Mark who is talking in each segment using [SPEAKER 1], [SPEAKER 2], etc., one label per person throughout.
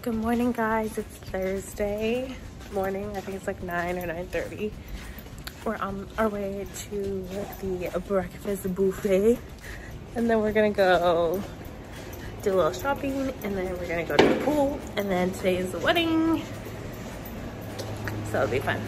[SPEAKER 1] Good morning, guys. It's Thursday morning. I think it's like 9 or 9.30. We're on our way to the breakfast buffet. And then we're gonna go do a little shopping. And then we're gonna go to the pool. And then today is the wedding. So it'll be fun.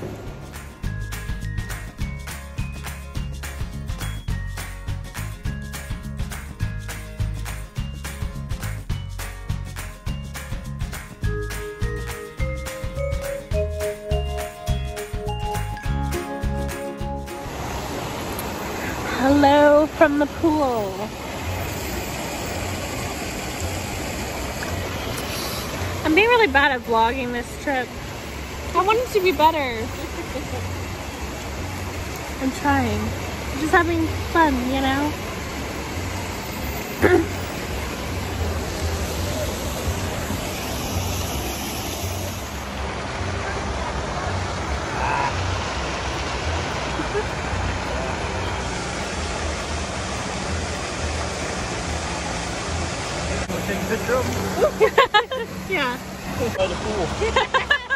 [SPEAKER 1] Hello from the pool. I'm being really bad at vlogging this trip. I want it to be better. I'm trying. I'm just having fun, you know?
[SPEAKER 2] picture of them
[SPEAKER 1] yeah.
[SPEAKER 2] by the pool.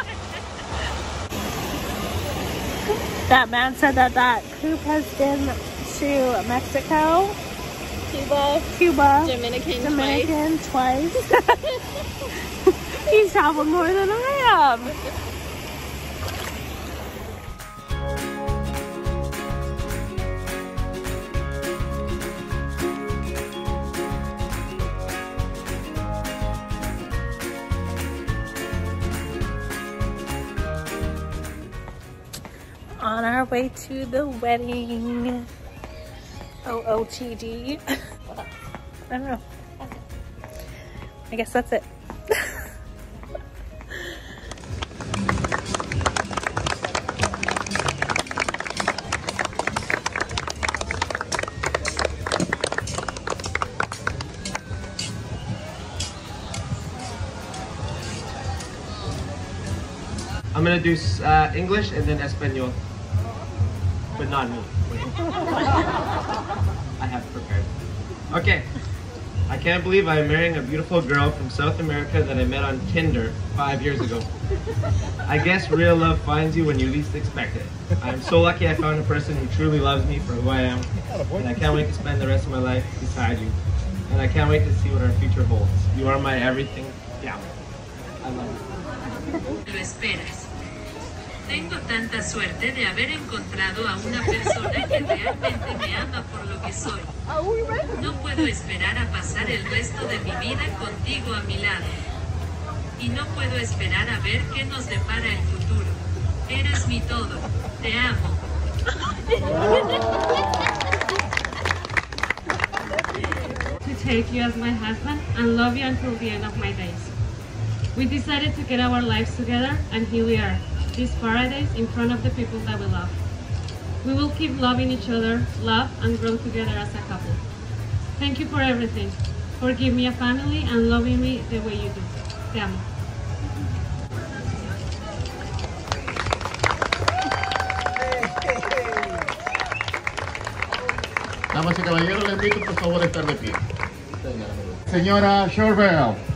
[SPEAKER 1] That man said that that group has been to Mexico,
[SPEAKER 3] Cuba,
[SPEAKER 1] Cuba,
[SPEAKER 3] Dominican,
[SPEAKER 1] Dominican twice. He's traveled more than I have. On our way to the wedding. OOTD. I don't know. I guess that's it.
[SPEAKER 2] I'm gonna do uh, English and then Espanol, but not me. I have prepared. Okay. I can't believe I am marrying a beautiful girl from South America that I met on Tinder five years ago. I guess real love finds you when you least expect it. I am so lucky I found a person who truly loves me for who I am, and I can't wait to spend the rest of my life beside you. And I can't wait to see what our future holds. You are my everything. Yeah. I love you.
[SPEAKER 4] Tengo tanta suerte de haber encontrado a una persona que realmente me ama por lo que soy. No puedo esperar a pasar el resto de mi vida contigo a mi lado. Y no puedo esperar a ver qué nos depara el futuro. Eres mi todo. Te amo.
[SPEAKER 5] to take you as my husband and love you until the end of my days. We decided to get our lives together and here we are, this paradise in front of the people that we love. We will keep loving each other, love and grow together as a couple. Thank you for everything, for giving me a family and loving me the way you do. Te amo.
[SPEAKER 6] Damas y caballeros, les invito por favor a estar de pie. Señora Shorbell.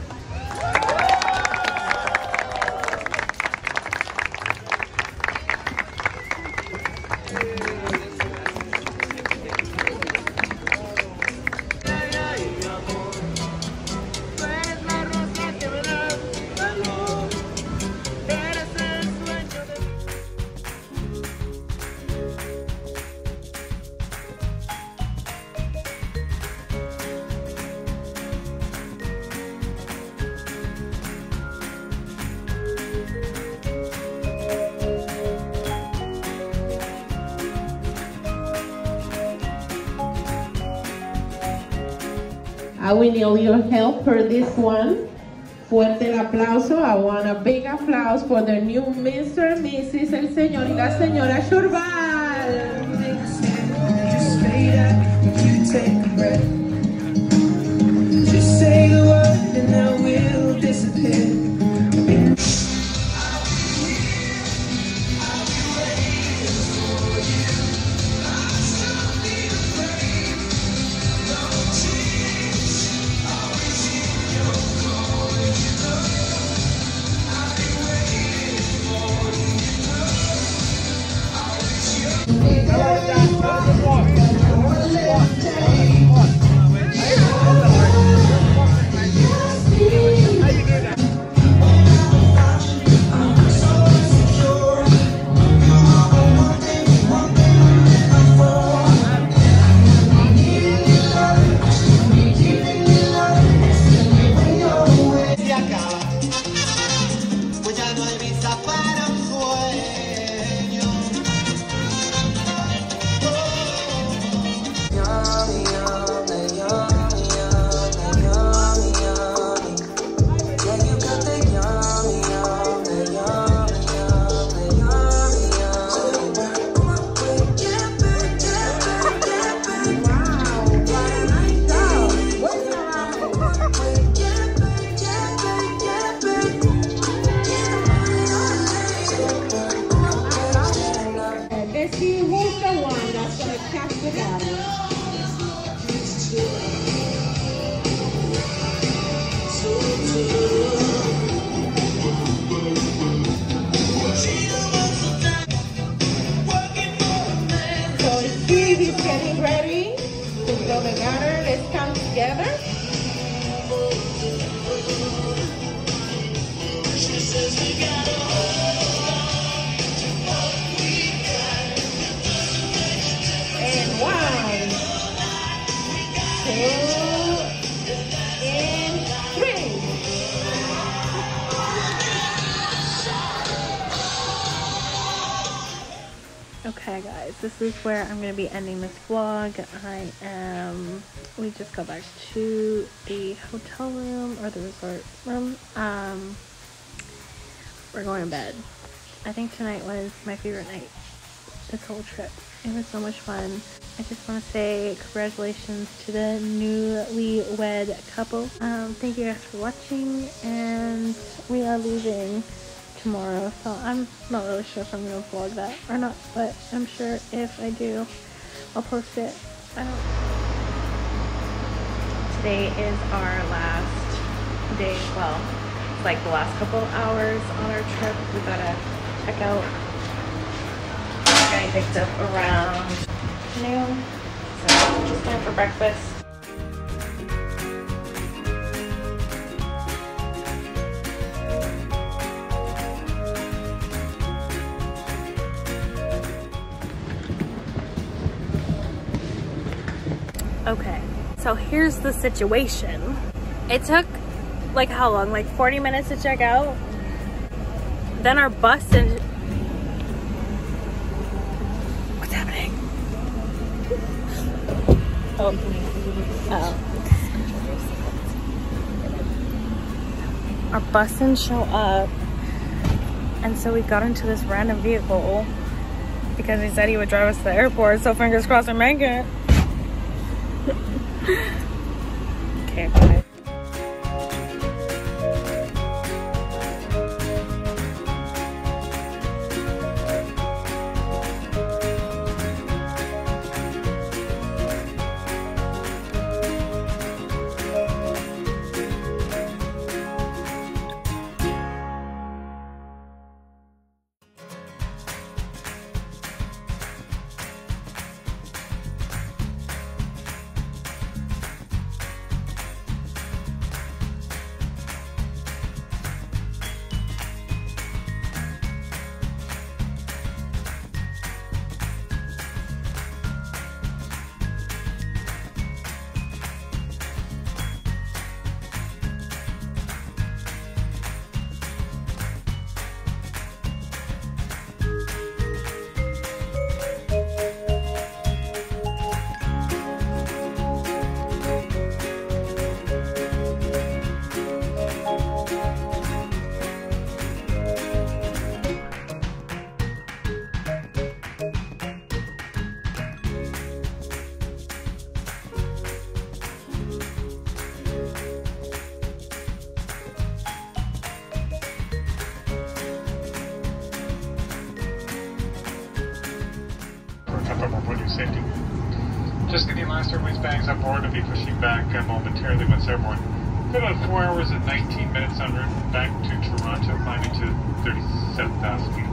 [SPEAKER 7] I will need your help for this one. Fuerte el aplauso. I want a big applause for the new Mr. Mrs. El Señor y la Señora Shurval.
[SPEAKER 8] getting ready
[SPEAKER 7] to go together. Let's come
[SPEAKER 1] together. Guys, this is where I'm going to be ending this vlog. I am, we just got back to the hotel room or the resort room. Um, we're going to bed. I think tonight was my favorite night this whole trip. It was so much fun. I just want to say congratulations to the newlywed couple. Um, thank you guys for watching and we are leaving tomorrow so I'm not really sure if I'm to vlog that or not but I'm sure if I do I'll post it. I Today is our last day, well it's like the last couple hours on our trip. We gotta check out getting picked up around noon. So just going for breakfast. So here's the situation. It took like how long? Like 40 minutes to check out? Then our bus and What's happening? Oh. Oh. Our bus didn't show up. And so we got into this random vehicle because he said he would drive us to the airport. So fingers crossed we make it. Okay, bye.
[SPEAKER 3] Last airways bags on board and be pushing back uh, momentarily once airborne. Been about 4 hours and 19 minutes en route back to Toronto, climbing to 37,000 feet